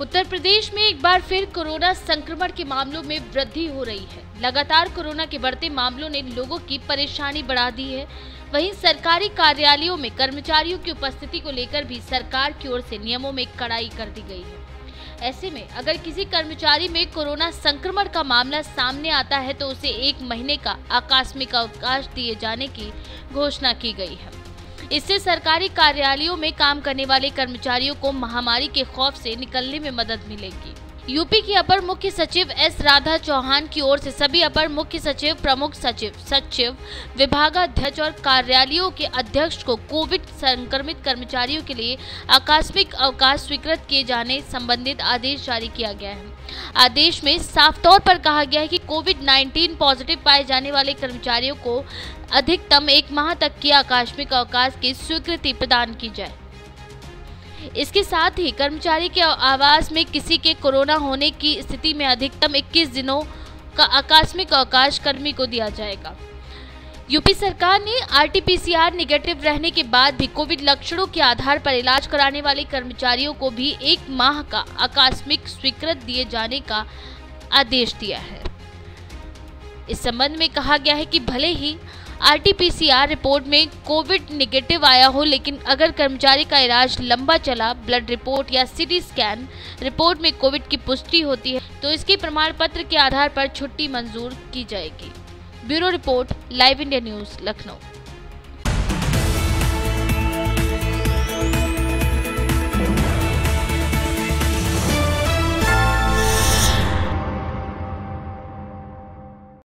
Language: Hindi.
उत्तर प्रदेश में एक बार फिर कोरोना संक्रमण के मामलों में वृद्धि हो रही है। लगातार कोरोना के बढ़ते मामलों ने लोगों की परेशानी बढ़ा दी है। वहीं सरकारी कार्यालयों में कर्मचारियों की उपस्थिति को लेकर भी सरकार की ओर से नियमों में कड़ाई कर दी गई है। ऐसे में अगर किसी कर्मचारी में कोरोना संक्रमण का मामला सामने आता है तो उसे एक महीने का आकस्मिक अवकाश दिए जाने की घोषणा की गई है। इससे सरकारी कार्यालयों में काम करने वाले कर्मचारियों को महामारी के खौफ से निकलने में मदद मिलेगी। यूपी की अपर मुख्य सचिव एस राधा चौहान की ओर से सभी अपर मुख्य सचिव, प्रमुख सचिव सचिव, विभागाध्यक्ष और कार्यालयों के अध्यक्ष को कोविड संक्रमित कर्मचारियों के लिए आकस्मिक अवकाश स्वीकृत किए जाने संबंधित आदेश जारी किया गया है। आदेश में साफ़ तौर पर कहा गया है कि कोविड 19 पॉजिटिव पाए जाने वाले कर्मचारियों को अधिकतम एक माह तक की आकस्मिक अवकाश की स्वीकृति प्रदान की जाए। इसके साथ ही कर्मचारी के आवास में किसी के कोरोना होने की स्थिति में अधिकतम 21 दिनों का आकस्मिक अवकाश कर्मी को दिया जाएगा। यूपी सरकार ने आरटीपीसीआर निगेटिव रहने के बाद भी कोविड लक्षणों के आधार पर इलाज कराने वाले कर्मचारियों को भी एक माह का आकस्मिक स्वीकृत दिए जाने का आदेश दिया है। इस संबंध में कहा गया है कि भले ही आरटीपीसीआर रिपोर्ट में कोविड निगेटिव आया हो, लेकिन अगर कर्मचारी का इलाज लंबा चला, ब्लड रिपोर्ट या सीटी स्कैन रिपोर्ट में कोविड की पुष्टि होती है तो इसके प्रमाण पत्र के आधार पर छुट्टी मंजूर की जाएगी। Bureau report, live India news, Lucknow.